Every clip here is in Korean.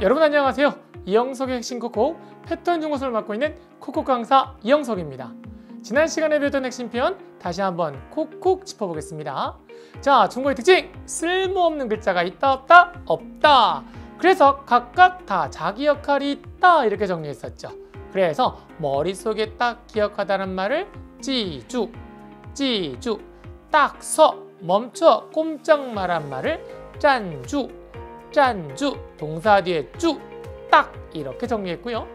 여러분 안녕하세요. 이영석의 핵심 코코 패턴 중고서를 맡고 있는 코코 강사 이영석입니다. 지난 시간에 배웠던 핵심 표현 다시 한번 콕콕 짚어보겠습니다. 자, 중국의 특징 쓸모없는 글자가 있다 없다 없다. 그래서 각각 다 자기 역할이 있다 이렇게 정리했었죠. 그래서 머릿속에 딱 기억하다는 말을 찌주 찌주 딱 서 멈춰 꼼짝 말한 말을 짠주 짠주 동사 뒤에 주딱 이렇게 정리했고요.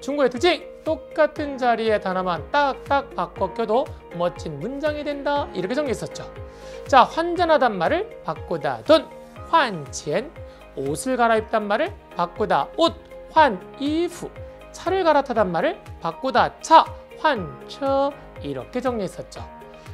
중국의 특징 똑같은 자리에 단어만 딱딱 바꿔 껴도 멋진 문장이 된다 이렇게 정리했었죠. 자 환전하단 말을 바꾸다 돈 환첸 옷을 갈아입단 말을 바꾸다 옷 환이프 차를 갈아타단 말을 바꾸다 차 환처 이렇게 정리했었죠.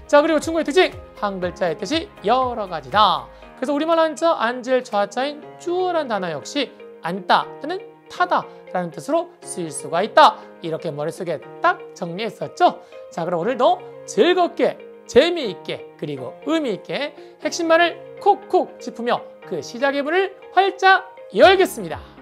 자 그리고 중국의 특징 한 글자의 뜻이 여러 가지다. 그래서 우리말 한자 앉을 좌자인 쭈어란 단어 역시 앉다 또는 타다 라는 뜻으로 쓰일 수가 있다. 이렇게 머릿속에 딱 정리했었죠. 자 그럼 오늘도 즐겁게 재미있게 그리고 의미있게 핵심만을 콕콕 짚으며 그 시작의 문을 활짝 열겠습니다.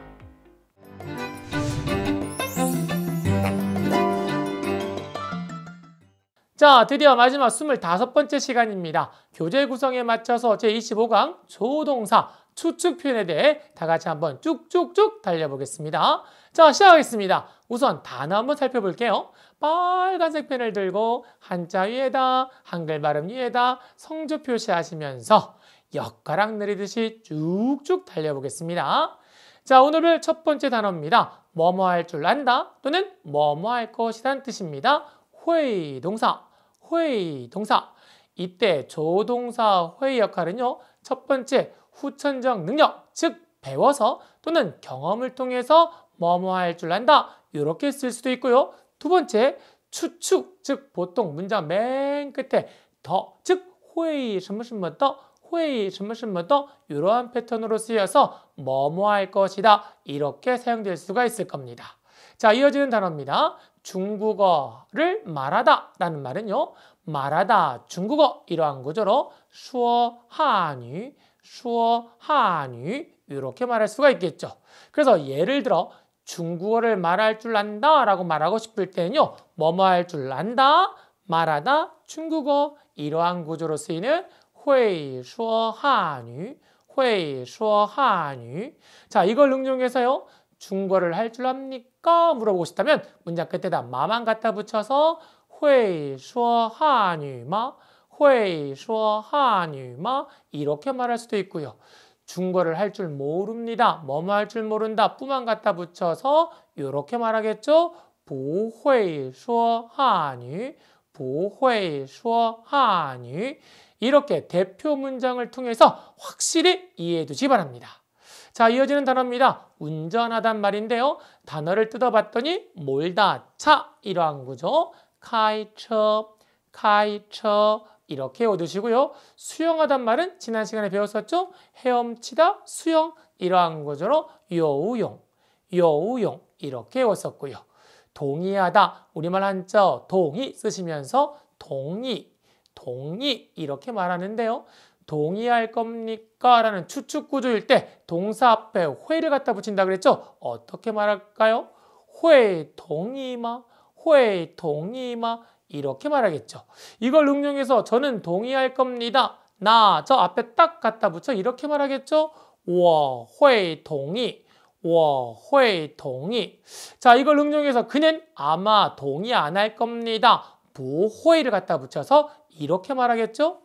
자, 드디어 마지막 25번째 시간입니다. 교재 구성에 맞춰서 제25강 조동사 추측 표현에 대해 다 같이 한번 쭉쭉쭉 달려보겠습니다. 자, 시작하겠습니다. 우선 단어 한번 살펴볼게요. 빨간색 펜을 들고 한자 위에다, 한글 발음 위에다 성조 표시하시면서 엿가락 내리듯이 쭉쭉 달려보겠습니다. 자, 오늘의 첫 번째 단어입니다. 뭐뭐 할 줄 안다 또는 뭐뭐 할 것이란 뜻입니다. 회의 동사, 회의 동사. 이때 조동사 회의 역할은요. 첫 번째 후천적 능력, 즉 배워서 또는 경험을 통해서 뭐뭐 할 줄 안다. 이렇게 쓸 수도 있고요. 두 번째 추측, 즉 보통 문장 맨 끝에 더, 즉 회의 什么什么的 회의 什么什么的 이러한 패턴으로 쓰여서 뭐뭐 할 것이다. 이렇게 사용될 수가 있을 겁니다. 자, 이어지는 단어입니다. 중국어를 말하다라는 말은요. 말하다 중국어 이러한 구조로 수어하니 수어하니 이렇게 말할 수가 있겠죠. 그래서 예를 들어 중국어를 말할 줄 안다라고 말하고 싶을 때는요. 뭐뭐 할 줄 안다, 말하다, 중국어 이러한 구조로 쓰이는 회의 수어 한유, 회의 수어 한유. 자, 이걸 응용해서요. 중국어를 할 줄 압니까? 물어보고 싶다면 문장 끝에다 마만 갖다 붙여서 会说 한유吗? 会说 한유吗? 이렇게 말할 수도 있고요. 중국어를 할 줄 모릅니다. 뭐뭐 할 줄 모른다. 뿌만 갖다 붙여서 이렇게 말하겠죠. 不会说 한유, 不会说 한유. 이렇게 대표 문장을 통해서 확실히 이해해 두시 바랍니다. 자, 이어지는 단어입니다. 운전하단 말인데요. 단어를 뜯어봤더니 몰다, 차 이러한 구조. 카이처, 카이처 이렇게 외워두시고요. 수영하단 말은 지난 시간에 배웠었죠? 헤엄치다, 수영 이러한 구조로 요우용, 요우용 이렇게 외웠었고요. 동의하다, 우리말 한자 동의 쓰시면서 동의, 동의 이렇게 말하는데요. 동의할 겁니까? 라는 추측 구조일 때 동사 앞에 회를 갖다 붙인다 그랬죠? 어떻게 말할까요? 회 동의마, 회 동의마 이렇게 말하겠죠. 이걸 응용해서 저는 동의할 겁니다. 나 저 앞에 딱 갖다 붙여 이렇게 말하겠죠. 我会 동의, 我会 동의. 자, 이걸 응용해서 그는 아마 동의 안 할 겁니다. 不会를 갖다 붙여서 이렇게 말하겠죠.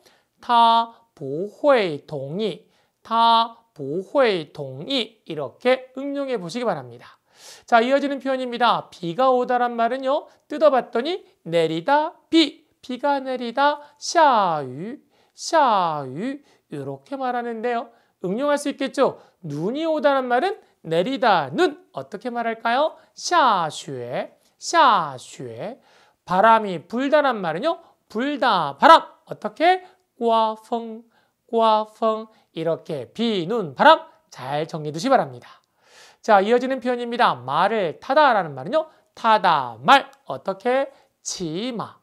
보호의 동의, 다 보호의 동의 이렇게 응용해 보시기 바랍니다. 자, 이어지는 표현입니다. 비가 오다란 말은요. 뜯어봤더니 내리다 비, 비가 내리다 샤유, 샤유 이렇게 말하는데요. 응용할 수 있겠죠. 눈이 오다란 말은 내리다 눈 어떻게 말할까요? 샤슈에, 샤슈에 바람이 불다란 말은요. 불다 바람 어떻게? 꽈펑 꽈펑 이렇게 비, 눈, 바람 잘 정리해 두시 바랍니다. 자, 이어지는 표현입니다. 말을 타다라는 말은요. 타다, 말. 어떻게? 치마,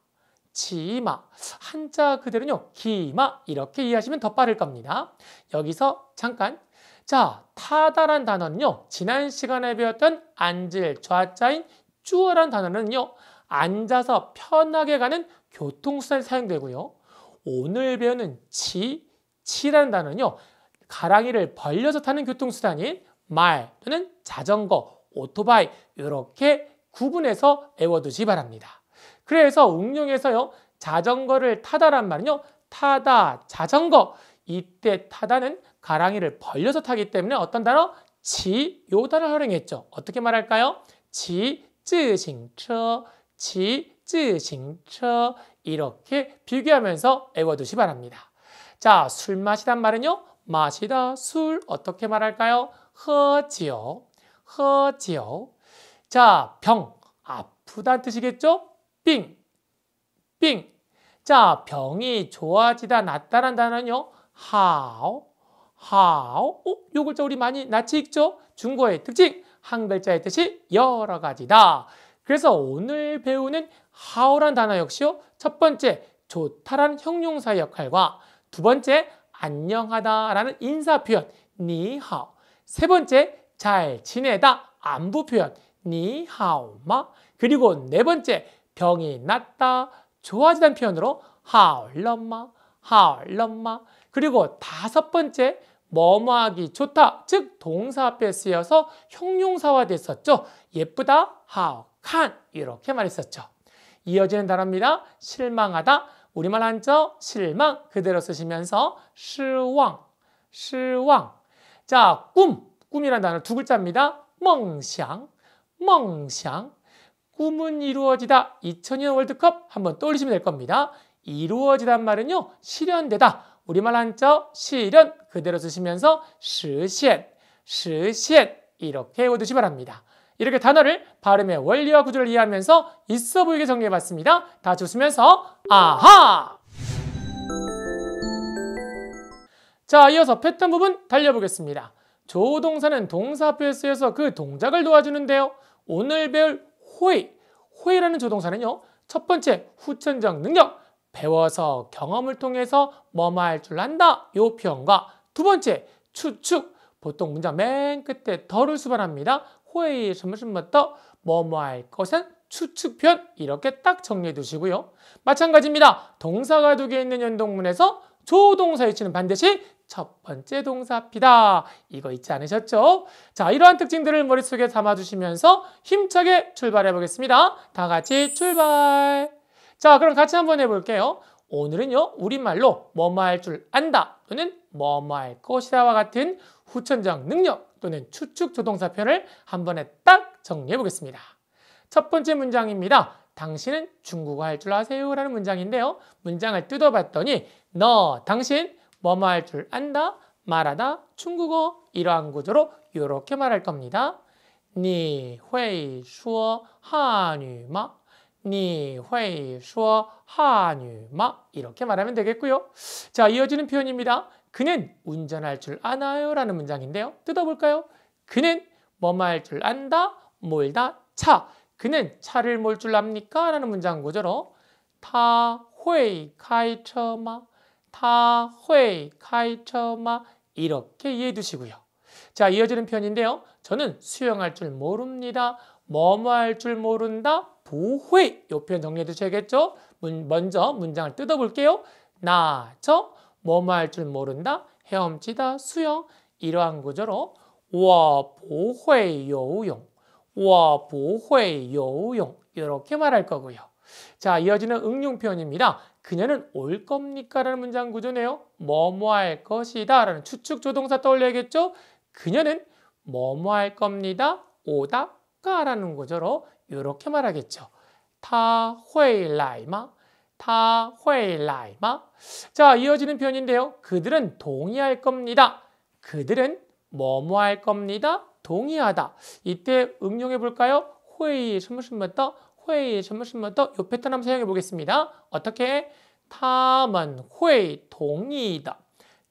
치마. 한자 그대로는요. 기마. 이렇게 이해하시면 더 빠를 겁니다. 여기서 잠깐 자, 타다란 단어는요. 지난 시간에 배웠던 앉을 좌자인 쭈어란 단어는요. 앉아서 편하게 가는 교통수단에 사용되고요. 오늘 배우는 치, 치라는 단어는요. 가랑이를 벌려서 타는 교통수단인 말 또는 자전거, 오토바이 이렇게 구분해서 외워두시 바랍니다. 그래서 응용해서요. 자전거를 타다란 말은요. 타다, 자전거. 이때 타다는 가랑이를 벌려서 타기 때문에 어떤 단어? 지, 요 단어를 활용했죠. 어떻게 말할까요? 지, 自行车, 지, 自行车 이렇게 비교하면서 외워두시 바랍니다. 자, 술 마시단 말은요. 마시다, 술 어떻게 말할까요? 허지요. 허지요. 자, 병. 아프다는 뜻이겠죠? 빙. 빙. 자, 병이 좋아지다, 낫다란 단어는요. 하오. 하오. 어, 요 글자 우리 많이 낯이 익죠? 중국어의 특징. 한 글자의 뜻이 여러 가지다. 그래서 오늘 배우는 하오란 단어 역시요. 첫 번째, 좋다란 형용사의 역할과 두 번째, 안녕하다라는 인사 표현, 니하오. 세 번째, 잘 지내다, 안부 표현, 니하오마. 그리고 네 번째, 병이 낫다, 좋아지다는 표현으로 하얼럼마, 하얼럼마. 그리고 다섯 번째, 뭐뭐하기 좋다, 즉 동사 앞에 쓰여서 형용사화 됐었죠. 예쁘다, 하칸 이렇게 말했었죠. 이어지는 단어입니다. 실망하다, 우리말 한자 실망 그대로 쓰시면서 실왕, 실왕. 자, 꿈, 꿈이란 단어 두 글자입니다. 멍샹, 멍샹. 꿈은 이루어지다. 2002년 월드컵 한번 떠올리시면 될 겁니다. 이루어지단 말은요, 실현되다. 우리말 한자 실현 그대로 쓰시면서 시현, 시현 이렇게 외우시기 바랍니다. 이렇게 단어를 발음의 원리와 구조를 이해하면서 있어 보이게 정리해봤습니다. 다 웃으면서 아하! 자, 이어서 패턴 부분 달려보겠습니다. 조동사는 동사 앞에 쓰여서 그 동작을 도와주는데요. 오늘 배울 호의, 호의라는 조동사는요. 첫 번째, 후천적 능력, 배워서 경험을 통해서 뭐뭐 할 줄 안다. 요 표현과 두 번째, 추측, 보통 문장 맨 끝에 덜을 수반합니다. 호의什么什么的 뭐뭐 할 것은 추측편 이렇게 딱 정리해 두시고요. 마찬가지입니다. 동사가 두 개 있는 연동문에서 조동사 위치는 반드시 첫 번째 동사 앞이다. 이거 잊지 않으셨죠? 자, 이러한 특징들을 머릿속에 담아주시면서 힘차게 출발해 보겠습니다. 다 같이 출발! 자, 그럼 같이 한번 해볼게요. 오늘은요, 우리말로 뭐뭐 할 줄 안다 또는 뭐뭐 할 것이다와 같은 후천적 능력 또는 추측 조동사 편을 한 번에 딱 정리해 보겠습니다. 첫 번째 문장입니다. 당신은 중국어 할 줄 아세요? 라는 문장인데요. 문장을 뜯어봤더니 너, 당신 뭐뭐 할 줄 안다, 말하다, 중국어 이러한 구조로 이렇게 말할 겁니다. 你会说汉语吗?你会说汉语吗? 이렇게 말하면 되겠고요. 자, 이어지는 표현입니다. 그는 운전할 줄 아나요? 라는 문장인데요. 뜯어볼까요? 그는 뭐뭐 할 줄 안다, 몰다, 차. 그는 차를 몰 줄 압니까? 라는 문장 구조로 他会开车吗? 他会开车吗? 이렇게 이해해 두시고요. 자, 이어지는 편인데요. 저는 수영할 줄 모릅니다. 뭐뭐 할 줄 모른다. 부회 이 표현 정리해 두셔야겠죠? 먼저 문장을 뜯어볼게요. 나, 저, 뭐뭐 할 줄 모른다. 헤엄치다, 수영. 이러한 구조로 我不会游泳.我不会游泳. 이렇게 말할 거고요. 자, 이어지는 응용 표현입니다. 그녀는 올 겁니까? 라는 문장 구조네요. 뭐뭐 할 것이다 라는 추측 조동사 떠올려야겠죠? 그녀는 뭐뭐 할 겁니다. 오다 가라는 구조로 이렇게 말하겠죠. 他会来吗? 他会来吗? 자, 이어지는 표현인데요. 그들은 동의할 겁니다. 그들은 뭐뭐 할 겁니다. 동의하다. 이때 응용해 볼까요? 회의 什么什么的 会 什么什么的 이 패턴 한번 사용해 보겠습니다. 어떻게? 他们会同意的.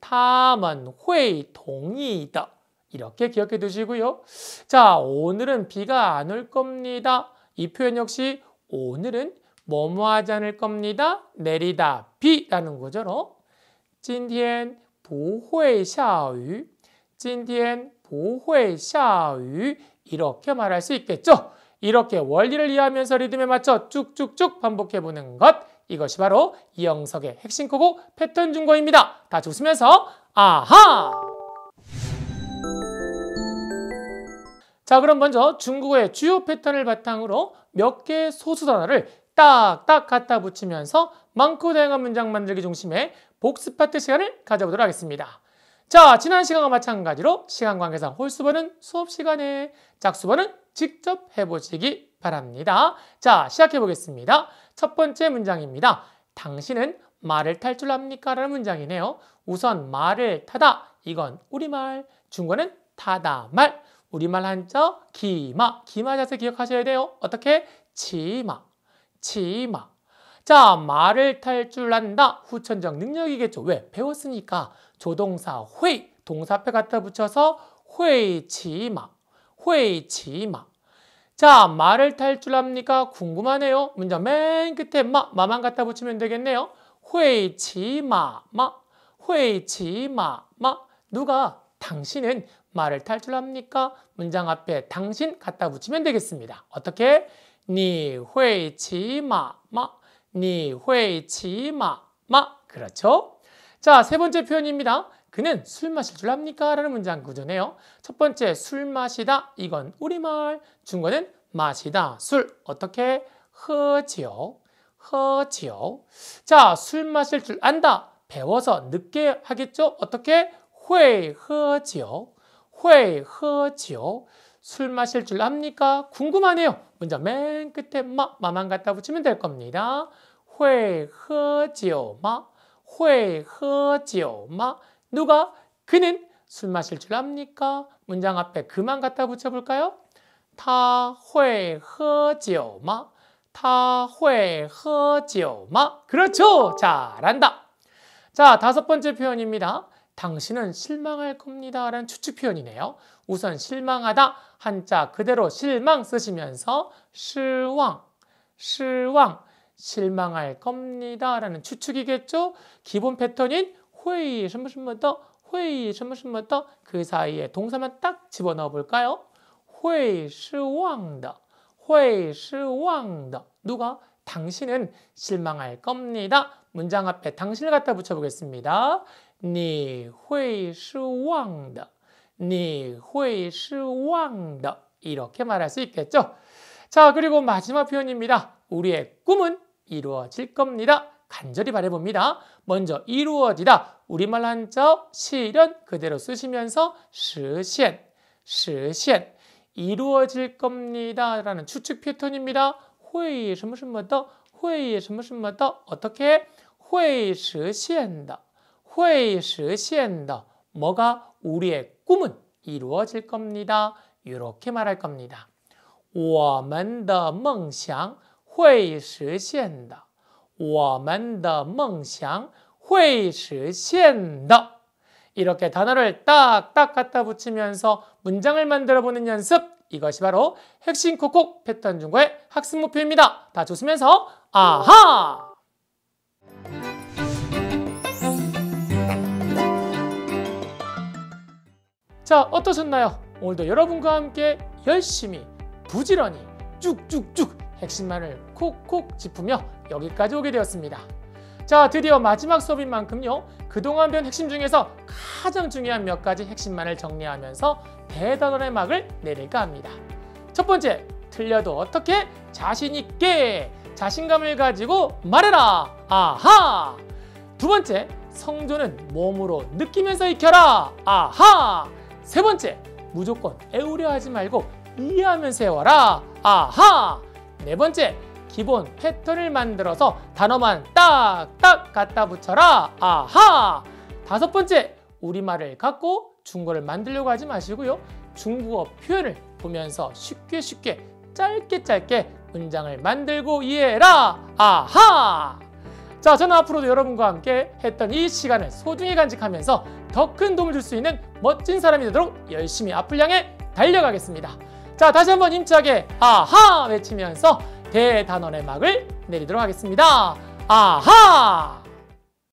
他们会同意的. 이렇게 기억해 두시고요. 자, 오늘은 비가 안 올 겁니다. 이 표현 역시 오늘은 뭐뭐 하지 않을 겁니다. 내리다 비라는 구조로 今天不会下雨 今天 不会下雨. 이렇게 말할 수 있겠죠? 이렇게 원리를 이해하면서 리듬에 맞춰 쭉쭉쭉 반복해보는 것. 이것이 바로 이영석의 핵심 코고 패턴 중거입니다. 다 웃으면서 아하! 자 그럼 먼저 중국어의 주요 패턴을 바탕으로 몇 개의 소수 단어를 딱딱 갖다 붙이면서 많고 다양한 문장 만들기 중심의 복습 파트 시간을 가져보도록 하겠습니다. 자, 지난 시간과 마찬가지로 시간 관계상 홀수번은 수업 시간에 짝수번은 직접 해보시기 바랍니다. 자, 시작해 보겠습니다. 첫 번째 문장입니다. 당신은 말을 탈 줄 압니까? 라는 문장이네요. 우선 말을 타다. 이건 우리말. 중국어는 타다 말. 우리말 한자 기마. 기마 자세 기억하셔야 돼요. 어떻게? 치마. 치마. 자, 말을 탈 줄 안다. 후천적 능력이겠죠. 왜? 배웠으니까. 조동사 회 동사 앞에 갖다 붙여서 회치마. 회치마. 자, 말을 탈 줄 압니까? 궁금하네요. 문장 맨 끝에 마, 마만 갖다 붙이면 되겠네요. 회치마, 마. 회치마, 마. 누가? 당신은 말을 탈 줄 압니까? 문장 앞에 당신 갖다 붙이면 되겠습니다. 어떻게? 你会骑马吗? 你会骑马吗? 그렇죠? 자, 세 번째 표현입니다. 그는 술 마실 줄 압니까? 라는 문장 구조네요. 첫 번째, 술 마시다. 이건 우리말. 중국어는 마시다. 술. 어떻게? 허지요. 허지요. 자, 술 마실 줄 안다. 배워서 늦게 하겠죠? 어떻게? 会喝酒.会喝酒. 술 마실 줄 압니까? 궁금하네요. 먼저 맨 끝에 마, 마만 갖다 붙이면 될 겁니다. 회허지오마, 회허지오마. 누가? 그는 술 마실 줄 압니까? 문장 앞에 그만 갖다 붙여볼까요? 타 회허지오마, 타 회허지오마. 그렇죠! 잘한다! 자, 다섯 번째 표현입니다. 당신은 실망할 겁니다. 라는 추측 표현이네요. 우선 실망하다 한자 그대로 실망 쓰시면서 실왕, 실왕, 실망할 겁니다. 라는 추측이겠죠. 기본 패턴인 회의, 什么什么的, 회의, 什么什么的, 그 사이에 동사만 딱 집어넣어 볼까요? 会失望的,会失望的. 누가? 당신은 실망할 겁니다. 문장 앞에 당신을 갖다 붙여보겠습니다. 你会失望的.你会失望的. 이렇게 말할 수 있겠죠. 자, 그리고 마지막 표현입니다. 우리의 꿈은 이루어질 겁니다. 간절히 바래봅니다. 먼저 이루어지다. 우리말 한자 실현 그대로 쓰시면서 实现,实现 이루어질 겁니다. 라는 추측 패턴입니다. 会什么什么的,会什么什么的 어떻게? 会实现的. 会实现的 뭐가 우리의 꿈은 이루어질 겁니다. 이렇게 말할 겁니다. 我们的梦想会实现的.我们的梦想会实现的. 이렇게 단어를 딱딱 갖다 붙이면서 문장을 만들어 보는 연습. 이것이 바로 핵심 콕콕 패턴 중과의 학습 목표입니다. 다 좋으면서 아하! 자 어떠셨나요? 오늘도 여러분과 함께 열심히 부지런히 쭉쭉쭉 핵심만을 콕콕 짚으며 여기까지 오게 되었습니다. 자 드디어 마지막 수업인 만큼요 그동안 배운 핵심 중에서 가장 중요한 몇 가지 핵심만을 정리하면서 대단원의 막을 내릴까 합니다. 첫 번째 틀려도 어떻게 자신 있게 자신감을 가지고 말해라 아하 두 번째 성조는 몸으로 느끼면서 익혀라 아하 세 번째, 무조건 애우려 하지 말고 이해하면서 세워라. 아하! 네 번째, 기본 패턴을 만들어서 단어만 딱딱 갖다 붙여라. 아하! 다섯 번째, 우리말을 갖고 중국어를 만들려고 하지 마시고요. 중국어 표현을 보면서 쉽게 쉽게 짧게 짧게 문장을 만들고 이해해라. 아하! 자, 저는 앞으로도 여러분과 함께 했던 이 시간을 소중히 간직하면서 더 큰 도움을 줄 수 있는 멋진 사람이 되도록 열심히 앞을 향해 달려가겠습니다. 자, 다시 한번 힘차게 아하 외치면서 대단원의 막을 내리도록 하겠습니다. 아하!